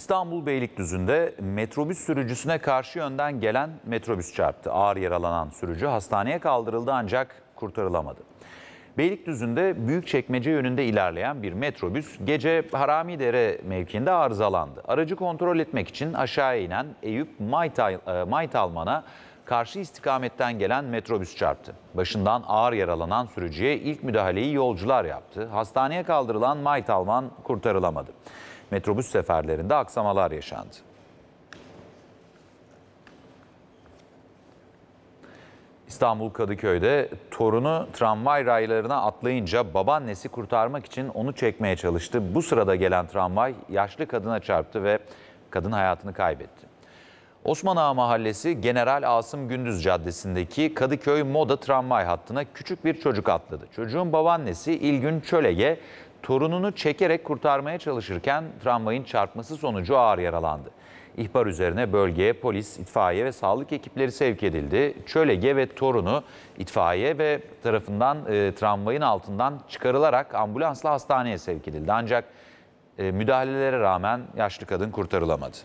İstanbul Beylikdüzü'nde metrobüs sürücüsüne karşı yönden gelen metrobüs çarptı. Ağır yaralanan sürücü hastaneye kaldırıldı ancak kurtarılamadı. Beylikdüzü'nde Büyükçekmece yönünde ilerleyen bir metrobüs gece Haramidere mevkiinde arızalandı. Aracı kontrol etmek için aşağıya inen Eyüp e, Maytalman'a karşı istikametten gelen metrobüs çarptı. Başından ağır yaralanan sürücüye ilk müdahaleyi yolcular yaptı. Hastaneye kaldırılan Maytalman kurtarılamadı. Metrobüs seferlerinde aksamalar yaşandı. İstanbul Kadıköy'de torunu tramvay raylarına atlayınca babaannesi kurtarmak için onu çekmeye çalıştı. Bu sırada gelen tramvay yaşlı kadına çarptı ve kadın hayatını kaybetti. Osman Ağa Mahallesi General Asım Gündüz Caddesi'ndeki Kadıköy Moda tramvay hattına küçük bir çocuk atladı. Çocuğun babaannesi İlgün Çölege torununu çekerek kurtarmaya çalışırken tramvayın çarpması sonucu ağır yaralandı. İhbar üzerine bölgeye polis, itfaiye ve sağlık ekipleri sevk edildi. Çölege ve torunu itfaiye ve tarafından e, tramvayın altından çıkarılarak ambulansla hastaneye sevk edildi. Ancak e, müdahalelere rağmen yaşlı kadın kurtarılamadı.